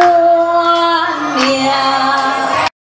four.